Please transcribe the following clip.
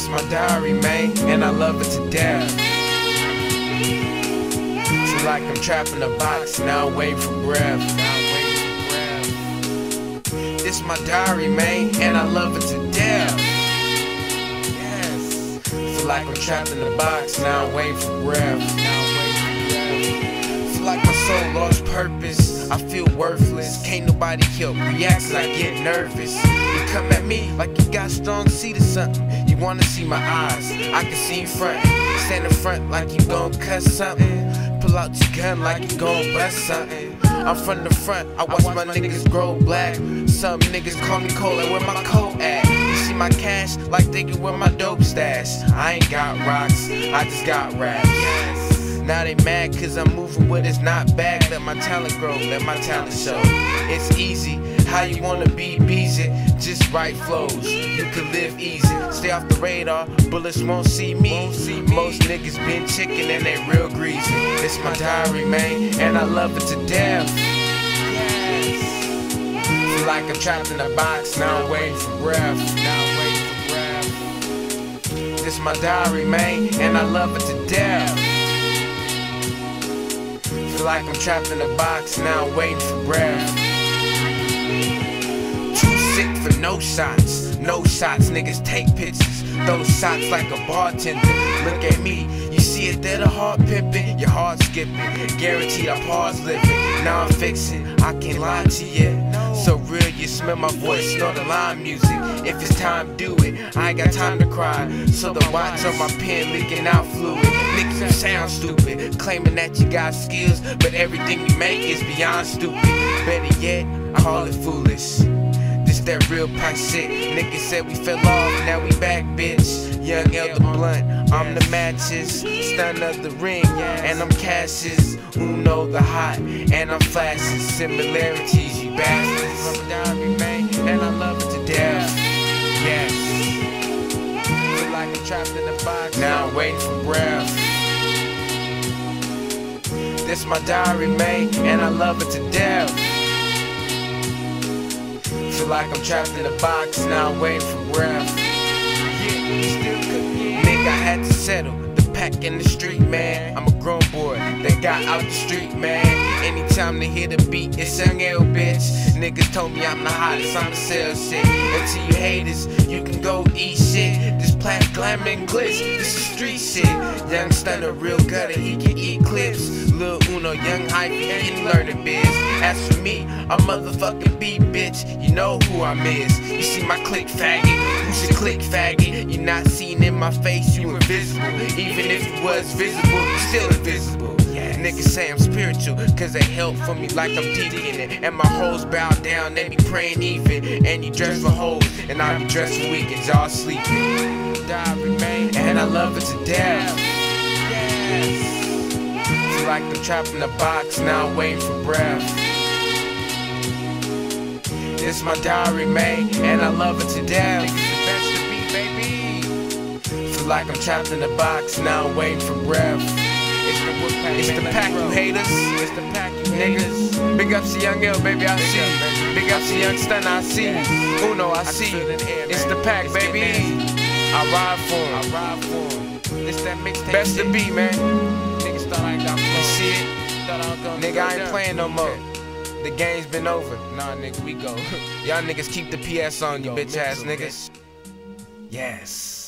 This my diary, man, and I love it to death. Feel like I'm trapped in a box, now I'm waiting for breath. This my diary, man, and I love it to death. Yes. Feel like I'm trapped in a box, now I'm waiting for breath. Feel like my soul lost purpose. I feel worthless. Can't nobody help reacts, I get nervous. You come at me like you got strong seat or something. Wanna see my eyes, I can see in front. Stand in front like you gon' cut something. Pull out your gun like you gon' bust something. I'm from the front, I watch my niggas grow black. Some niggas call me cold, where my coat at? You see my cash, like thinking where my dope stash. I ain't got rocks, I just got raps. Now they mad cause I'm moving with it's not back. Let my talent grow, let my talent show. It's easy, how you wanna be busy. Just right flows, you can live easy. Stay off the radar, bullets won't see me. Most niggas been chicken and they real greasy. It's my diary, man, and I love it to death. Feel like I'm trapped in a box, now I'm waiting for breath. Now for breath. This my diary, man, and I love it to death. Feel like I'm trapped in a box, now I'm waiting for breath. For no shots, no shots, niggas take pictures. Those shots like a bartender. Look at me, you see it there, the heart pimping, your heart skipping. Guaranteed I pause living. Now I'm fixing, I can't lie to you. So real, you smell my voice, know the line music. If it's time, do it. I ain't got time to cry. So the watch on my pen leaking out fluid. Niggas you sound stupid, claiming that you got skills, but everything you make is beyond stupid. Better yet, I call it foolish. That real punk shit. Niggas said we fell off, now we back, bitch. Young Elder Blunt, I'm the matches, stun of the ring, and I'm Cassius. Uno the hot, and I'm flashes. Similarities, you bastards. I'm diary, man, and I love it to death. Yes. Feel like I'm trapped in a box. Now I'm waiting for breath. This my diary, man, and I love it to death. Feel like I'm trapped in a box, now I'm waiting for breath. Nigga, I had to settle. The pack in the street, man. I'm a grown boy that got out the street, man. Anytime they hear the beat, it's young L, bitch. Niggas told me I'm the hottest, I'm the sell shit. Until you haters, you can go eat shit. This plat glam and glitz, this is street shit. Young stunner, real gutter, he can eat clips. Lil Uno, young hype, can learn the biz. As for me, I'm motherfucking beat, bitch. You know who I miss. You see my click faggot, who's your click faggot? You're not seen in my face, you invisible. Even if you was visible, you still invisible. Niggas say I'm spiritual, cause they help for me like I'm deacon it. And my hoes bow down, they be praying even. And you dress for hoes, and I be dressed for weekends, y'all sleeping. And I love it to death. Feel like I'm trapped in a box, now I'm waiting for breath. This my diary, man, and I love it to death. Feel like I'm trapped in a box, now I'm waiting for breath. It's the pack, you haters. It's the pack, you niggas. Big ups to Young L, baby, I see. Big ups to Young Stun, I see. Uno, I see. It's the pack, baby. I ride for him. I ride for him. It's that mixtape. Best to be, man. Niggas thought I got flow. You see it? Nigga, I ain't playing no more. The game's been over. Nah, nigga, we go. Y'all niggas keep the PS on, you bitch ass niggas. Yes.